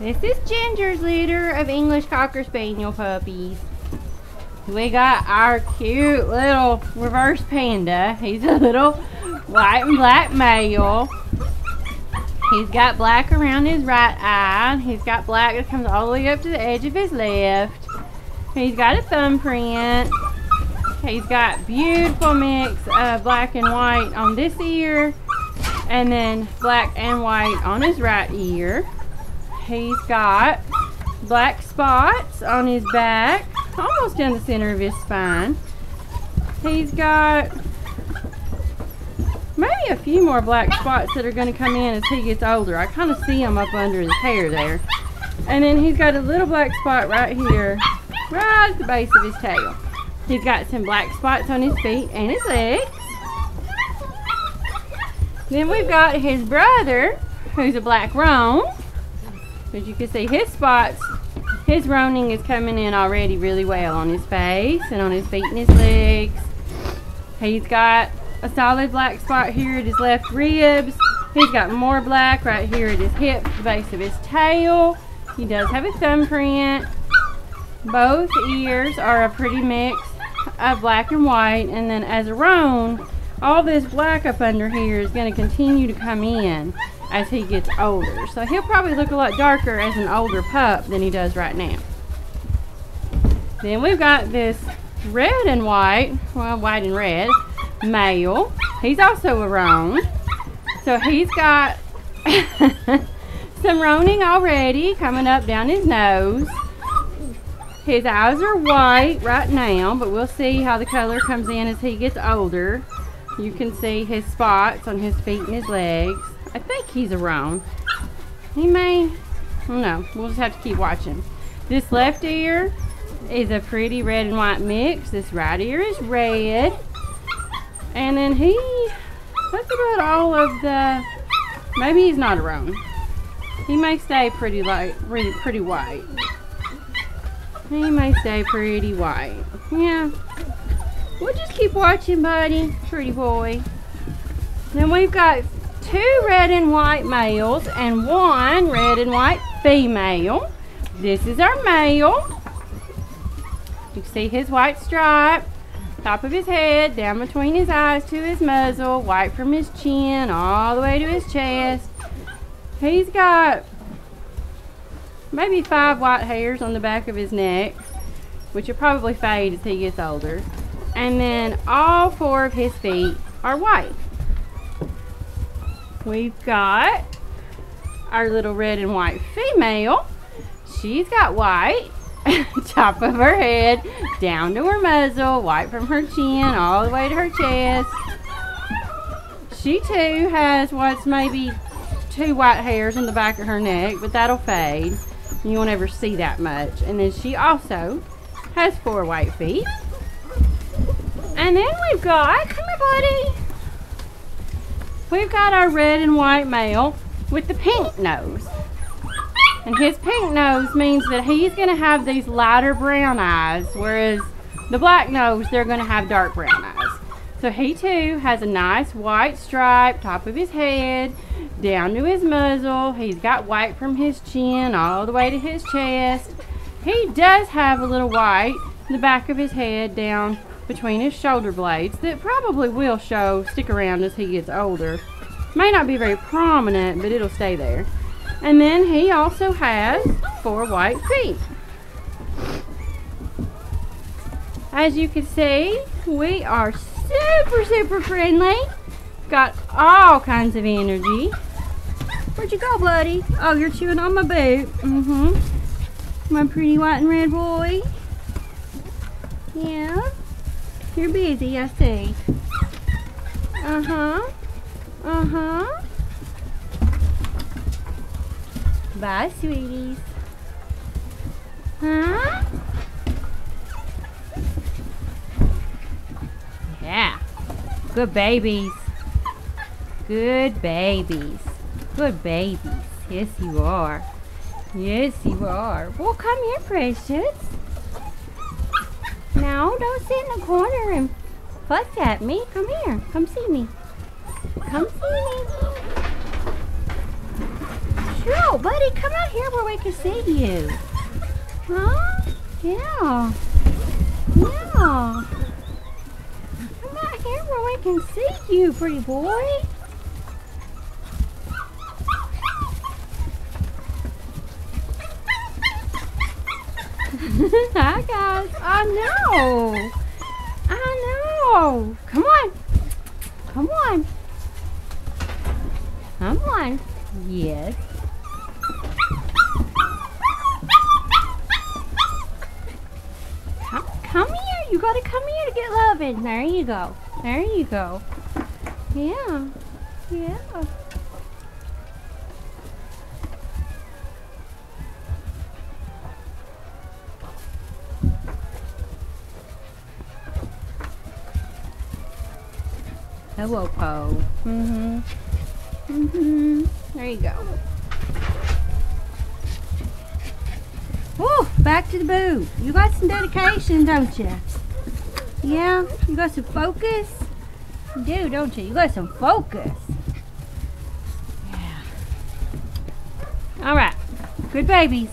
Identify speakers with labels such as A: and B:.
A: This is Ginger's litter of English Cocker Spaniel puppies. We got our cute little reverse panda. He's a little white and black male. He's got black around his right eye. He's got black that comes all the way up to the edge of his left. He's got a thumbprint. He's got beautiful mix of black and white on this ear and then black and white on his right ear. He's got black spots on his back, almost down the center of his spine. He's got maybe a few more black spots that are going to come in as he gets older. I kind of see them up under his hair there. And then he's got a little black spot right here, right at the base of his tail. He's got some black spots on his feet and his legs. Then we've got his brother, who's a black roan. As you can see, his spots, his roaning is coming in already really well on his face and on his feet and his legs. He's got a solid black spot here at his left ribs. He's got more black right here at his hip, the base of his tail. He does have a thumbprint. Both ears are a pretty mix of black and white. And then as a roan, all this black up under here is going to continue to come in as he gets older. So he'll probably look a lot darker as an older pup than he does right now. Then we've got this red and white, well white and red, male. He's also a roan. So he's got some roaning already coming up down his nose. His eyes are white right now, but we'll see how the color comes in as he gets older. You can see his spots on his feet and his legs. I think he's a roan. He may, no, we'll just have to keep watching. This left ear is a pretty red and white mix. This right ear is red. And then he, that's about all of the, maybe he's not a roan. He may stay pretty light, pretty, pretty white. He may stay pretty white. Yeah. We'll just keep watching, buddy. Pretty boy. Then we've got two red and white males and one red and white female. This is our male. You see his white stripe, top of his head, down between his eyes to his muzzle, white from his chin all the way to his chest. He's got maybe five white hairs on the back of his neck, which will probably fade as he gets older. And then all four of his feet are white. We've got our little red and white female. She's got white top of her head down to her muzzle, white from her chin all the way to her chest. She too has what's maybe two white hairs in the back of her neck, but that'll fade. You won't ever see that much. And then she also has four white feet. And then we've got, come here buddy. We've got our red and white male with the pink nose. And his pink nose means that he's going to have these lighter brown eyes, whereas the black nose, they're going to have dark brown eyes. So he too has a nice white stripe top of his head, down to his muzzle. He's got white from his chin all the way to his chest. He does have a little white in the back of his head down between his shoulder blades that probably will show, stick around as he gets older. May not be very prominent, but it'll stay there. And then he also has four white feet. As you can see, we are super, super friendly. Got all kinds of energy. Where'd you go, buddy? Oh, you're chewing on my boot. Mm-hmm. My pretty white and red boy. Yeah. You're busy, I see. Uh-huh. Uh-huh. Bye, sweeties. Huh? Yeah. Good babies. Good babies. Good babies. Yes, you are. Yes, you are. Well, come here, precious. No, don't sit in the corner and fuss at me. Come here. Come see me. Come see me. Sure, buddy, come out here where we can see you. Huh? Yeah. Yeah. Come out here where we can see you, pretty boy. Hi guys. I know. I know. Come on. Come on. Come on. Yes. Come, come here. You gotta come here to get loving. There you go. There you go. Yeah. Yeah. Hello, Poe. Mm-hmm. Mm-hmm. There you go. Woo! Back to the booth. You got some dedication, don't you? Yeah? You got some focus? You do, don't you? You got some focus. Yeah. All right. Good babies.